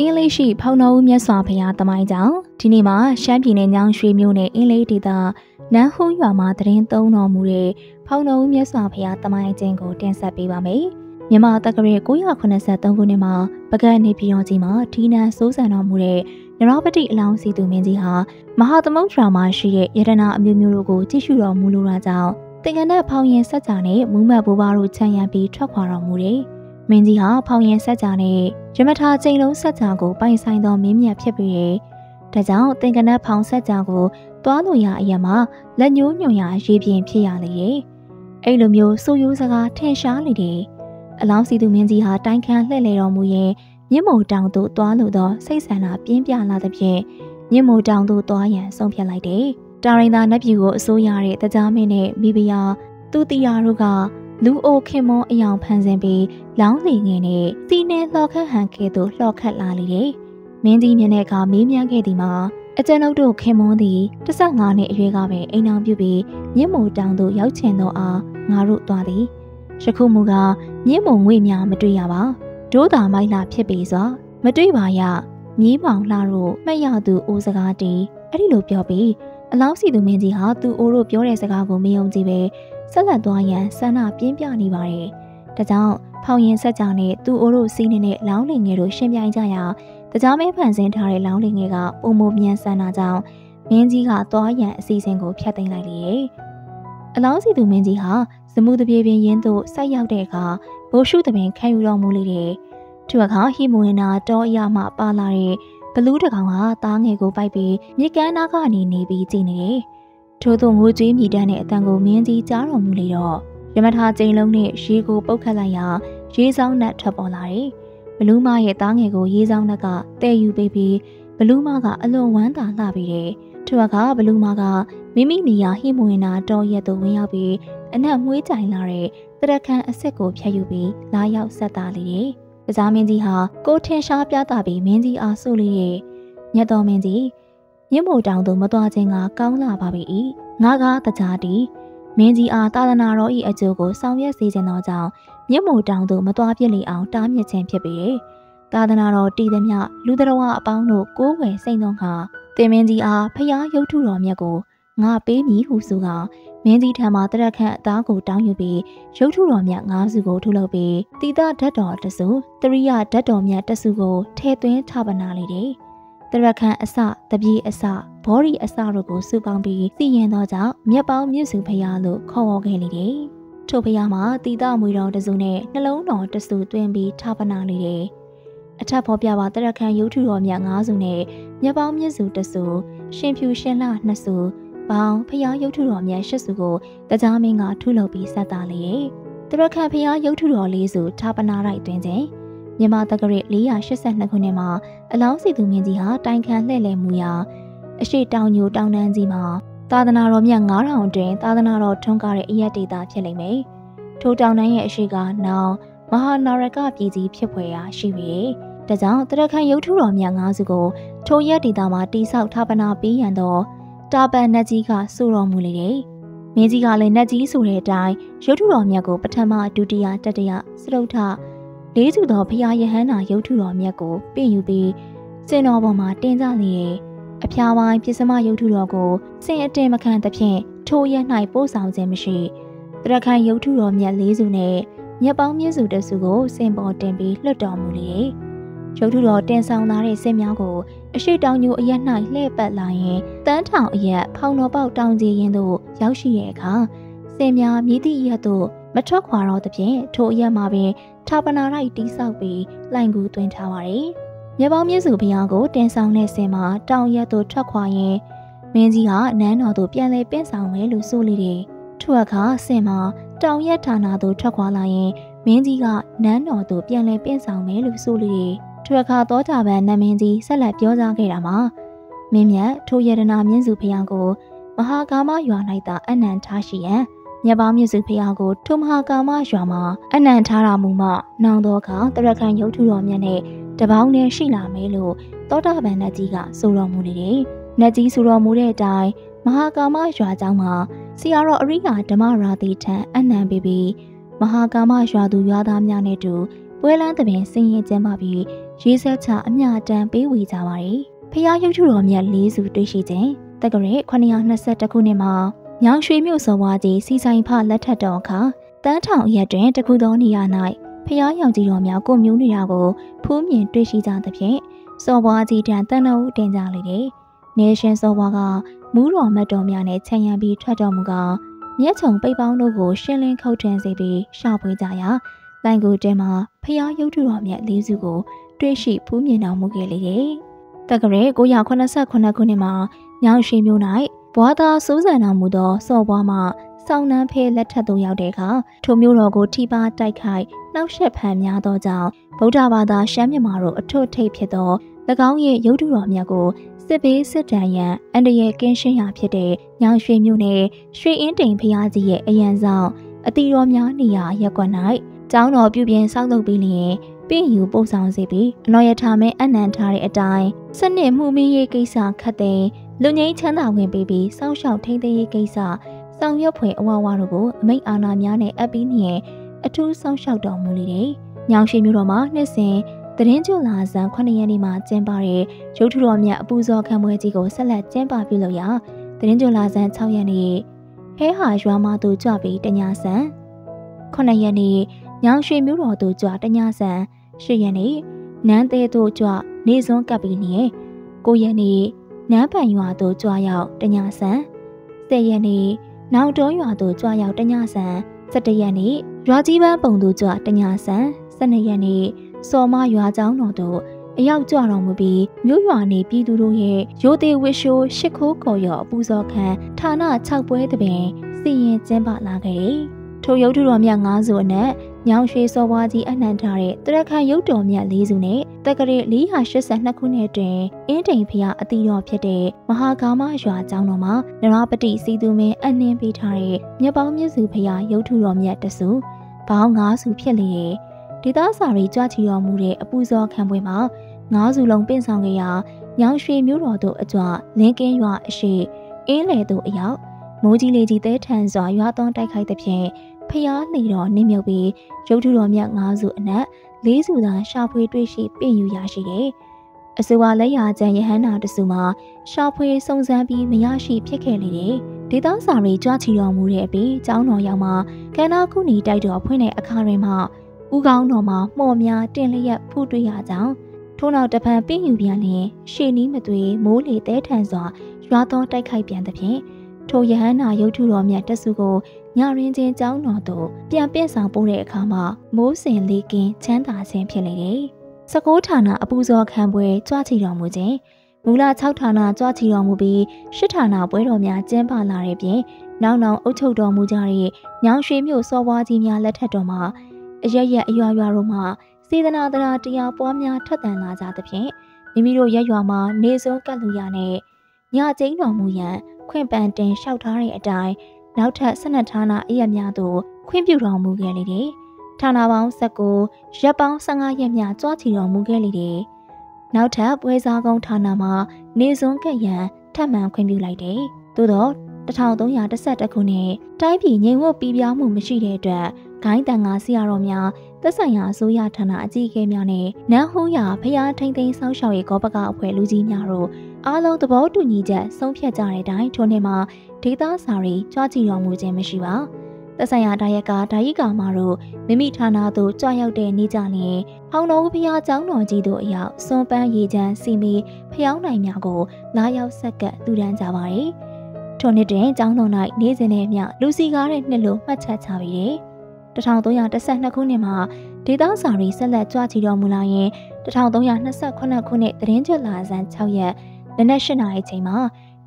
အင်းလေးရှိဖောင်တော်ဦးမြတ်စွာဘုရားတမိုင်းကြောင့်ဒီနေ့မှာရှမ်းပြည်နယ်ညောင်ရွှေမြို့နယ်အင်းလေးဒေသနန်းဟုံးရွာမှာတရင်သုံးတော်မူတဲ့ဖောင်တော်ဦးမြတ်စွာဘုရားတမိုင်းအကျဉ်းကိုတင်ဆက်ပေးပါမယ်။မြန်မာတက္ကရာ983ခုနှစ်မှာပကတ်နေပြည်တော်ကြီးမှာဒီနန်းစိုးစံတော်မူတဲ့နရပတိအလောင်းစီသူမင်းကြီးဟာမဟာသမုဒ္ဒရာမှာရှိတဲ့ယရနာအမျိုးမျိုးတို့ကိုကြည့်ရှုတော်မူလိုတာကြောင့်တင်ကနက်ဖောင်ရင်စัจ जा နဲ့မူးမတ်ဘိုးဘွားတို့ခြံရံပြီးထွက်ခွာတော်မူတယ်။မင်းကြီးဟာဖောင်ရင်စัจ जा နဲ့ ရမထာကျိန်လုံးစัจ जा ကိုပိုင်ဆိုင်သောမင်းမြတ်ဖြစ်ပြီးတယ်။ဒါကြောင့်တင်ကနက်ဖောင်စัจ जा ကိုတွားလို့ရအရာမှာလက်ညှိုးညွန်ရရေးပြင်းဖြစ်ရလေတယ်။အဲ့လိုမျိုးစိုးရိုးစကားထင်ရှားလေတယ်။အလောင်းစီသူမင်းကြီးဟာတိုင်ခံလှည့်လေတော်မူရင်မြင့်မိုတောင်သို့တွားလို့သောစိတ်ဆန္ဒပြင်းပြလာသဖြင့်မြင့်မိုတောင်သို့တွားရန်ဆုံးဖြတ်လိုက်တယ်။တာရင်သာနတ်ပြည်ကိုအစိုးရတဲ့တကြားမင်းနဲ့မိဖုရားသူတီယာတို့က လူအိုခင်မွန်အယောင်ဖန်ဆင်းပြီးလောင်းစီငင်နဲ့စီနေလှော်ခတ်ဟန်ကဲ့သို့လှော်ခတ်လာလေတယ်။မင်းကြီးမြင့်တဲ့အခါမေးမြန်းခဲ့သည်မှာအကျဉ်းုပ်တို့ခင်မွန်းသည်15နှစ်အရွယ်ကပဲအိမ်အောင်ပြုပြီးမြင့်မိုတောင်သို့ရောက်ချင်သောအားငါတို့သွားသည်။ယခုမူကမြင့်မိုငွေများမတွေ့ရပါ။ဒိုးသာမိုက်လာဖြစ်ပေစွာမတွေ့ပါရမြင်းမောင်လှတို့မှတ်ရသူအိုးစကားတီအဲ့ဒီလိုပြောပြီးအလောင်းစီသူမင်းကြီးဟာသူ့အိုးတို့ပြောတဲ့စကားကိုမယုံကြည်ပဲ ဆက်လက်သွားရန်ဆန္ဒပြင်းပြနေပါတယ်။ဒါကြောင့်ဖောင်ရင်ဆက်ကြောင်နဲ့သူ့အိုးတို့စီးနေတဲ့လောင်းလင်ငယ်တို့ရှင်ပြိုင်ကြရာတကြားမဲဖန်ဆင်းထားတဲ့လောင်းလင်ငယ်ကပုံမမြန်ဆန္ဒကြောင့်မင်းကြီးကသွားရန်အစီအစဉ်ကိုဖျက်သိမ်းလိုက်လေ။အလောင်းစီသူမင်းကြီးဟာဇမှုတပြေပင်ရင်းသို့ဆိုက်ရောက်တဲ့အခါဘိုးရှုသပင်ခံယူတော်မူလေတယ်။သူအခါဟိမဝင်နာတောအရမှပါလာတဲ့ဘလူးတကောင်ကသားငယ်ကိုပိုက်ပြီးမြေကမ်းနားကနေနေပြီးကြည့်နေတယ်။ ထို့သောငိုကြွေးမြည်တမ်းတဲ့အတန်ကိုမင်းကြီးကြားတော်မူလေတော့ရမထာကျိန်လုံးနဲ့ရေကိုပုတ်ခတ်လိုက်ရာရေဆောင်နဲ့ထွက်ပေါ်လာတယ်။ဘလူးမရဲ့သားငယ်ကိုရေဆောင်နဲ့ကတဲယူပေးပြီးဘလူးမကအလွန်ဝမ်းသာလှပြီးတယ်။ထို့အခါဘလူးမကမိမိနေရာဟိမဝင်နာတော်ရက်သို့ဝင်ရောက်ပြီးအနက်မွေးကြိုင်လာတဲ့တရခန်အစ်စ်ကိုဖျက်ယူပြီးလာရောက်ဆက်သားလေတယ်။ကစားမင်းကြီးဟာကိုထင်ရှားပြသပြီးမင်းကြီးအားဆိုလေရဲ့မြတ်တော်မင်းကြီး မြင့်မို့တောင်သို့မသွားခြင်းကကောင်းလာပါပြီ။ငါကတကြားတီမင်းကြီးအားသာသနာတော်၏အကျိုးကိုဆောင်ရွက်စေခြင်းသောကြောင့်မြင့်မို့တောင်သို့မသွားပြစ်လေအောင်တားမြစ်ခြင်းဖြစ်ပေ။သာသနာတော်တည်သည်မြလူတော်ဝအပေါင်းတို့ကိုးကွယ်စိတ်သောအခါတင်မင်းကြီးအားဖျားရုပ်ထုတော်မြတ်ကိုငါပေးမည်ဟုဆိုကမင်းကြီးထံမှတရက်ခန့်အသားကိုတောင်းယူပြီးရုပ်ထုတော်မြတ်ငါးစုကိုထုတ်လုပ်ပြီးတိတဓာတ်တော်တစုတရိယဓာတ်တော်မြတ်တစုကိုထည့်သွင်းထပနာလေတယ်။ တရက်ခန့်အစတပြေအစဘောရီအစတို့ကိုစုပေါင်းပြီးစီရင်သောကြောင့်မြက်ပေါင်းမြင့်စုဖရာလို့ခေါ်ဝေါ်ခဲ့လေတယ်။ထို့ဖရာမှာတိတမွေတော်တစုနဲ့နှလုံးတော်တစုတွင်ပြီးထပနာလေတယ်။အထက်ဖော်ပြပါတရက်ခန့်ရုပ်ထုတော်မြတ်ငါးစုနဲ့မြက်ပေါင်းမြင့်စုတစုရှင်ဖြူရှင်လှနှစ်စုပေါင်းဖျားရုပ်ထုတော်မြတ်ရှစ်စုကိုတကြားမင်းကထုလုပ်ပြီးဆက်သားလေ။တရခတ်ဖျားရုပ်ထုတော်လေးစုဌာပနာရိုက်တွင်ခြင်း မြန်မာတက္ကရာ482ခုနှစ်မှာအလောင်းစီသူမြင့်ကြီးဟာတိုင်ခံလှည့်လည်မှုရာအရှိတောင်ညိုတောင်တန်းကြီးမှာသာသနာတော်မြတ်9000အတွင်းသာသနာတော်ထွန်းကားတဲ့အရက်ဒေတာဖြစ်လိမ့်မယ်။ထိုတောင်တန်းရဲ့အရှိကနောင်မဟာနာရကပြည်ကြီးဖြစ်ဖွယ်ရာရှိပြီ။ဒါကြောင့်တရခန့်ရုပ်ထုတော်မြတ်၅စုကိုထိုရက်ဒေတာမှာတိဆောက်ဌာပနာပေးရန်သောတာပန်နတ်ကြီးကဆိုတော်မူလေတယ်။မင်းကြီးကလည်းနတ်ကြီးဆိုတဲ့အတိုင်းရုပ်ထုတော်မြတ်ကိုပထမဒုတိယတတိယစရုပ်ထ လေးစုသောဖရာယဟန္တာရုပ်ထုတော်မြတ်ကိုပြင်ယူပြီးစင်တော်ပေါ်မှာတင်ကြလေတယ်။အဖျားပိုင်းပြစ္စမရုပ်ထုတော်ကိုစင်အတင်မခံသဖြင့်ထိုးရ၌ပို့ဆောင်ခြင်းမရှိ။တရခန်ရုပ်ထုတော်မြတ်လေးစုနဲ့မြက်ပေါင်းမြင့်စုတစုကိုစင်ပေါ်တင်ပြီးလွှတ်တော်မူလေတယ်။ရုပ်ထုတော်တင်ဆောင်လာတဲ့ဆင်းများကိုအရှိတောင်ညိုအရက်၌လှည့်ပတ်လာရင်တန်းထောင်အရက်ဖောင်တော်ပေါက်တောင်ကြီးရင်သို့ရောက်ရှိတဲ့အခါဆင်းများမြည်သည့်အရက်သို့ မထွက်ခွာတော့သဖြင့်ထိုအရက်မှာပင်ထာပနာရိုက်တိဆောက်ပြီးလှိုင်ကူသွင်းထားပါတယ်။မြပောင်းမြစုဘုရားကိုတင်ဆောင်တဲ့ဆင်းမှာတောင်ရက်သို့ထွက်ခွာရင်မင်းကြီးကနန်းတော်သို့ပြန်လည်ပင့်ဆောင်မယ်လို့ဆိုလေတယ်။ထိုအခါဆင်းမှာတောင်ရက်ဌာနသို့ထွက်ခွာလာရင်မင်းကြီးကနန်းတော်သို့ပြန်လည်ပင့်ဆောင်မယ်လို့ဆိုလေတယ်။ထိုအခါသောတာပန်နမင်းကြီးဆက်လက်ပြောကြားခဲ့တာမှာမင်းမြတ်ထိုယရနာမြင့်စုဖျားကိုမဟာကာမရွာ၌သာအနံထားရှိရန် မြတ်ပေါင်းမြင့်စုဖျားကိုထိုမဟာကာမရွာမှာအနံထားတာမူမှနောင်သောအခါတရခန်ရုပ်ထုတော်မြတ်နဲ့တပေါင်းနဲ့ရှိလာမယ်လို့သောတာပန်နတ်ကြီးကဆိုတော်မူနေတယ်။နတ်ကြီးဆိုတော်မူတဲ့အတိုင်းမဟာကာမရွာကျောင်းမှာဆရာတော်အရိယာဓမ္မရာတိထံအနံပေးပြီးမဟာကာမရွာသူရွာသားများနဲ့တူပွဲလန်းသဘင်ဆင်းရဲကျမ်းပါပြီးရေးဆက်ချအမျှတမ်းပေးဝေကြပါတယ်။ဖျားရုပ်ထုတော်မြတ်၄စုတွေ့ရှိခြင်းတက္ကရာ922ခုနှစ်မှာ ညောင်ရွှေမြို့စော်ဝါကြီးစီဆိုင်ဖလက်ထက်တော်အခါတန်းထောင်ရက်တွင်တခုသောနေရာ၌ဖျားရောင်ကြီးတော်များကိုမျိုးနေတာကိုဖူးမြင်တွေ့ရှိကြသဖြင့်စော်ဝါကြီးတန်တန်တော်တင်ကြလေတယ်။နေရှင်စော်ဝါကမူးတော်မတ်တော်များနဲ့ခြံရံပြီးထွက်တော်မူကမျက်ချုံပိတ်ပေါင်းတို့ကိုရှင်းလင်းခုတ်ထန်စေပြီးရှာဖွေကြရာလိုင်ကိုတဲမှာဖျားရုပ်ထုတော်မြတ်လေးစုကိုတွေ့ရှိဖူးမြင်တော်မူခဲ့လေတယ်။တက္ကရာ989ခုနှစ်မှာညောင်ရွှေမြို့၌ ဘွားသားစိုးစံတော်မူသောစော်ဘွားမှဆောင်းနှန်းဖဲလက်ထက်သို့ရောက်တဲ့အခါထိုမျိုးတော်ကိုထိပါတိုက်ခိုက်နှောက်ယှက်ဖန်များသောကြောင့်ဗုဒ္ဓဘာသာရှမ်းမြမာတို့အထွတ်ထိပ်ဖြစ်သော၎င်းရဲ့ရုပ်တုတော်မြတ်ကိုစစ်ဘေးစစ်တမ်းရန်အန္တရာယ်ကင်းရှင်းရာဖြစ်တဲ့ညောင်ရွှေမြို့နယ်ရွှေအင်းတိန်ဖျားကြီးရဲ့အရန်ဆောင်အတီတော်များနေရာရက်ကွက်၌ကျောင်းတော်ပြုပြင်ဆောက်လုပ်ပြီးလျင်ပြည်ယူပို့ဆောင်စေပြီးအနော်ရထားမဲအနံထားတဲ့အတိုင်းစနစ်မှုမင်းရေးကိစ္စခတ်တဲ့ လူငိမ့်ချမ်းသာဝင်ပေးပြီးစောင့်ရှောက်ထိန်းသိမ်းရေးကိစ္စဆောင်ရွက်ဖွယ်အဝဝတို့ကိုအမိတ်အာဏာများနဲ့အပ်ပြီးနေအထူးစောင့်ရှောက်တော်မူလေတယ်။ညောင်ရွှေမျိုးတော်မှာနှစ်စဉ်သတင်းကြလာဇန်9ရက်နေ့မှာကျင်းပတဲ့ရုပ်ထုတော်မြတ်အပူဇော်ခံပွဲကြီးကိုဆက်လက်ကျင်းပပြုလုပ်ရာသတင်းကြလာဇန်6ရက်နေ့ဟဲဟာရွာမသူကြွပြီးတညာဆန်9ရက်နေ့ညောင်ရွှေမျိုးတော်သူကြွတညာဆန်10ရက်နေ့နန်းသေးသူကြွနေစွန်းကပ်ပြီးနေ9ရက်နေ့ နန်းပန်ရွာသူကြွရောက်တညာဆန်10ရက်နေ့နောက်တောရွာသူကြွရောက်တညာဆန်17ရက်နေ့ရွာကြီးပန်းပုံသူကြွတညာဆန်12ရက်နေ့စော်မရွာကျောင်းတော်သို့အရောက်ကြတော်မူပြီးမြို့ရွာနေပြည်သူတို့ရဲ့ရိုသေဝစ်ရှိုးရှစ်ခိုးကော်ရော်အပူဇော်ခံဌာန6ပွဲတပင်စီရင်ကျင်းပလာခဲ့တယ်။ထိုရုပ်ထုတော်မြတ်9စုအနက် ညောင်ရွှေစော်ဝါကြီးအနှံထားတဲ့တရခန်ရုပ်တော်မြတ်၄စုနဲ့တက္ကရာ482ခုနှစ်တွင်အင်းတိန်ဖျားအတီတော်ဖြစ်တဲ့မဟာကာမရွာကျောင်းတော်မှာနရပတိစီသူမင်းအနှင်းပေးထားတဲ့မြတ်ပေါင်းမြတ်စုဖျားရုပ်ထုတော်မြတ်တစုဘောင်း9စုဖြစ်လေတဲ့ဒေသစာရီကြွချီတော်မူတဲ့အပူဇော်ခံပွဲမှာငါးစုလုံးပင့်ဆောင်ခဲ့ရာညောင်ရွှေမျိုးတော်တို့အကြွလင်းကင်းရွာအရှိအင်းလေတို့အရောက်မိုးကြီးလေးကြီးတဲထန်စွာရွာသွန်းတိုက်ခိုက်သဖြင့် ဖျားနေတော်နင်းမြုပ်ပြီးရုပ်ထုတော်မြတ်ငါးစုအနက်လေးစုသာရှာဖွေတွေ့ရှိပြင်ယူရရှိတယ်။အစိုးရလက်ရာကျန်ယဟန္တာတစုမှာရှာဖွေစုံစမ်းပြီးမရရှိဖြစ်ခဲ့လေတယ်။ဒေသစာရီကြွချီတော်မူတဲ့အပြီးကျောင်းတော်ရောက်မှာကန္နာကုနီတိုက်တော်ဖွင့်တဲ့အခါတွင်မှဦးကောင်းတော်မှာမှော်များတင်လျက်ဖူးတွေ့ရကြောင်းထို့နောက်တဖန်ပြင်းယူပြန်လျင်ရှေနီးမသွေမိုးလေတဲထန်စွာရွာသောတိုက်ခိုက်ပြန်သဖြင့်ထိုယဟန္နာရုပ်ထုတော်မြတ်တက်စုကို ညရင်ချင်းကျောင်းတော်သို့ပြန်ပြင့်ဆောင်ပို့တဲ့အခါမှာမိုးစင်လေးကင်းချမ်းသာခြင်းဖြစ်လေတယ်။စကိုးဌာနအပူဇော်ခံပွဲကြွချီတော်မူခြင်းမူလ6ဌာနကြွချီတော်မူပြီး10ဌာနပွဲတော်များကျင်းပလာတဲ့ပြင်နောက်နောက်အုပ်ချုပ်တော်မူကြတဲ့ညောင်ရွှေမြို့စော်ဘွားကြီးများလက်ထက်တော်မှာအရရက်အရွာရွာတို့မှစေတနာတရားတရားပွားများထက်သန်လာကြသဖြင့်မိမိတို့ရက်ရွာမှာနေစုံကတ်လူရနဲ့ညကျင်းတော်မူရန်ခွင့်ပန်တင်လျှောက်ထားတဲ့အတိုင်း နောက်ထပ်၁၂ဌာနအရက်များသို့ခွင့်ပြုတော်မူခဲ့လေတယ်။ဌာနပေါင်း19ရက်ပေါင်း15ရက်များကြွားချီတော်မူခဲ့လေတယ်။နောက်ထပ်ပွဲစားကုန်းဌာနမှာနေစုံကတ်ရန်ထပ်မံခွင့်ပြုလိုက်တယ်။သို့တော့1312ခုနှစ်တိုင်းပြည်ငြိမ်ဝှက်ပြီးပြောင်းမှုမရှိတဲ့အတွက်ဂိုင်းတန်ငါဆရာတော်များသက်ဆိုင်ရာအစိုးရဌာနအကြီးအကဲများနဲ့နန်းဟုံးရဖျားထိန်သိမ်းဆောက်ရှောက်ရေးကောပကအဖွဲ့လူကြီးများတို့ အားလုံးသဘောတူညီချက်ဆုံးဖြတ်ကြတဲ့အတိုင်းထိုနေ့မှာဒေသစာရီကြွားကြည့်တော်မူခြင်းမရှိပါသက်ဆိုင်ရာဒါယကဒါယိကာမတို့မိမိဌာနသို့ကြွရောက်တဲ့နေ့ကြလျင်ဖောင်တော်ဖျားကျောင်းတော်ကြီးတို့အရောက်စွန်ပန်းရေချမ်းစီမီဖျောင်းနိုင်များကိုလာရောက်ဆက်ကပ်တူတန်းကြပါရယ်ထိုနှစ်တွင်ကျောင်းတော်၌နေ့စဉ်နဲ့မျှလူစီကားတဲ့နှစ်လိုမှတ်ချက်ချပြီးတယ်1312ခုနှစ်မှာဒေသစာရီဆက်လက်ကြွချီတော်မူလာရင်1328ခုနှစ်သတင်းကျွလာဇန်6ရက် နနက်၈နာရီချိန်မှာ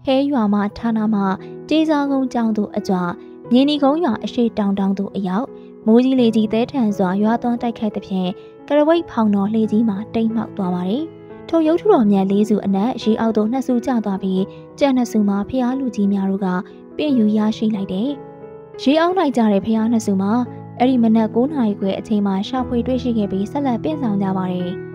ဟဲရွာမှဌာနမှကြေးစားကုန်းကျောင်းသို့အကြွမြေနီကုန်းရွာအရှိတောင်တောင်သို့အရောက်မိုးကြီးလေကြီးသဲထန်စွာရွာသွန်းတိုက်ခိုက်သဖြင့်ကရဝိတ်ဖောင်တော်လှေကြီးမှာတိမ်မှောက်သွားပါတယ်။ထိုရုပ်ထုတော်မြတ်လေးစုအနက်ရေအောက်သို့နှစ်စုကျသွားပြီးကြံနှစ်စုမှာဖျားလူကြီးများတို့ကပြင့်ယူရရှိလိုက်တယ်။ရေအောက်လိုက်ကြတဲ့ဖျားနှစ်စုမှာအဲ့ဒီမနက်9နာရီခွဲအချိန်မှာရှာဖွေတွေ့ရှိခဲ့ပြီးဆက်လက်ပြင်ဆောင်ကြပါတယ်။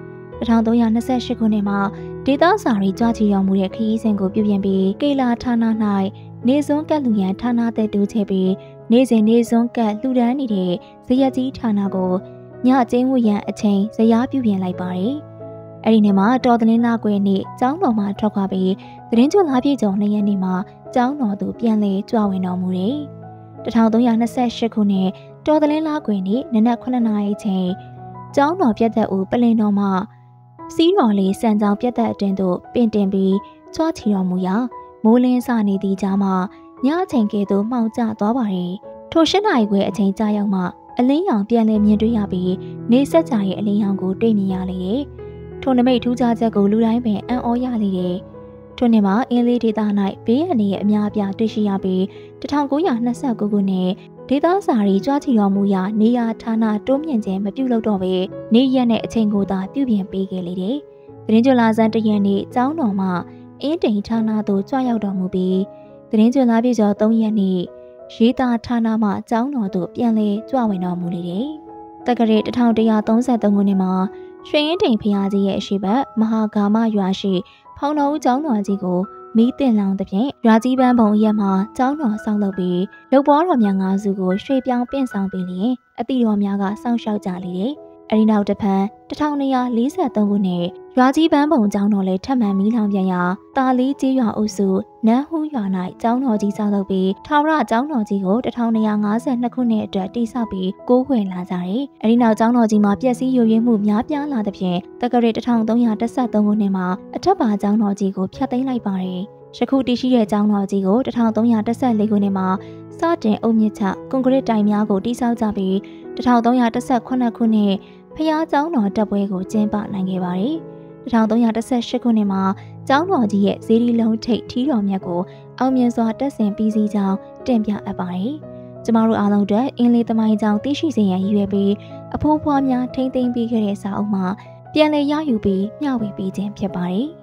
1328ခုနှစ်မှာဒေသစာရီကြွားချီတော်မူတဲ့ခရီးစဉ်ကိုပြုပြင်ပြီးကေလာဌာန၌နေစွန်းကတ်လူရန်ဌာနတဲ့တူချေပြီးနေစဉ်နေစွန်းကတ်လှူဒန်းနေတဲ့ဇယက်ကြီးဌာနကိုညကျင်းဝရန်အချိန်ဇရားပြုပြင်လိုက်ပါတယ်။အဲ့ဒီနေ့မှာတော်သလင်းလာကွယ်နေ့ကျောင်းတော်မှာထွက်ခွာပြီးသတင်းကြွလာပြည့်ကြုံနှစ်ရက်နေ့မှာကျောင်းတော်သူပြန်လည်ကြွဝင်တော်မူတယ်။1328ခုနှစ်တော်သလင်းလာကွယ်နေ့နနက်9နာရီချိန်ကျောင်းတော်ပြတ်သက်ဦးပလင်တော်မှာ စီးတော်လေးစံကြောင်ပြတ်သက်အတွင်းသို့ပင်တင်ပြီးချွားချီတော်မူရာမိုးလင်းစနေသည့်ကြားမှာညအချိန်ကဲ့သို့မှောင်ကျသွားပါရီထိုရှင်းနိုင်ခွဲအချိန်ကြာရောက်မှအလင်းရောင်ပြန်လည်မြင်တွေ့ရပြီးနေဆက်ကြရဲ့အလင်းရောင်ကိုတွေ့မြင်ရလေတယ်။ထိုနမိတ်ထူးခြားချက်ကိုလူတိုင်းပင်အံ့ဩရလေတယ်။ထိုနှစ်မှာအင်းလေးဒေသ၌ဘေးရန်ရဲ့အများအပြားတွေ့ရှိရပြီး1929ခုနှစ် ဒေသစာရီကြွားချီတော်မူရာနေရာဌာနတိုးမြင့်ခြင်းမပြုလုပ်တော့ဘဲနေရက်နဲ့အချိန်ကိုသာပြုပြင်ပေးခဲ့လေတယ်။သတင်းကြလာစံတရက်နေ့ကျောင်းတော်မှာအင်းတိန်ဌာနသို့ကြွရောက်တော်မူပြီးသတင်းကြလာပြည့်ကျော်3ရက်နေ့ရေးသားဌာနမှကျောင်းတော်သို့ပြန်လည်ကြွဝင်တော်မူလေတယ်။တက္ကရာ1133ခုနှစ်မှာရွှေရင်တိန်ဖျားကြီးရဲ့အရှိတ်မဟာဂါမရွာရှိ ဖောင်တော်ဦးကျောင်းတော်ကြီးကို မီးတင်လောင်သဖြင့်ရွာကြီးပန်းပုံရက်မှာကျောင်းတော်ဆောက်လုပ်ပြီးရုပ်ပွားတော်များငါးစုကိုရွှေပြောင်းပင့်ဆောင်ပြီးလျင်အတိတော်များကစောင့်ရှောက်ကြလေတယ်။ အဲဒီနောက်တစ်ဖန်1243ခုနှစ်ရွာကြီးပန်းပုံကျောင်းတော်လည်းထပ်မံမီးလောင်ပြန်ရာတာလီကြီးရွာအုပ်စုနန်းဟူးရွာ၌ကျောင်းတော်ကြီးဆောက်လုပ်ပြီးထာဝရကျောင်းတော်ကြီးကို1252ခုနှစ်အတွက်တည်ဆောက်ပြီးကိုးခွေလာကြတယ်။အဲဒီနောက်ကျောင်းတော်ကြီးမှာပျက်စီးယိုယွင်းမှုများပြားလာသဖြင့်တက္ကရာ1313ခုနှစ်မှာအထက်ပါကျောင်းတော်ကြီးကိုဖျက်သိမ်းလိုက်ပါတယ်။ယခုတည်ရှိတဲ့ကျောင်းတော်ကြီးကို1314ခုနှစ်မှာစတင်အုပ်မြစ်ချကွန်ကရစ်တိုင်များကိုတိစောက်ကြပြီး1318ခုနှစ် ဖျားကျောင်းတော်တပ်ပွဲကိုကျင်းပနိုင်ခဲ့ပါတယ်။1318ခုနှစ်မှာကျောင်းတော်ကြီးရဲ့ဇေဒီလုံးထိပ်ထီးတော်မြတ်ကိုအောင်မြင်စွာတက်ဆင်ပြီးစီးကြောင်းတင်ပြအပ်ပါတယ်။ကျမတို့အားလုံးအတွက်အင်းလေးသမိုင်းကြောင်းသိရှိစေရန်ရည်ရွယ်ပြီးအဖိုးဖွားများထိမ့်သိမ်းပြီးခဲ့တဲ့စာအုပ်မှာပြန်လည်ရယူပြီးမျှဝေပေးခြင်းဖြစ်ပါတယ်။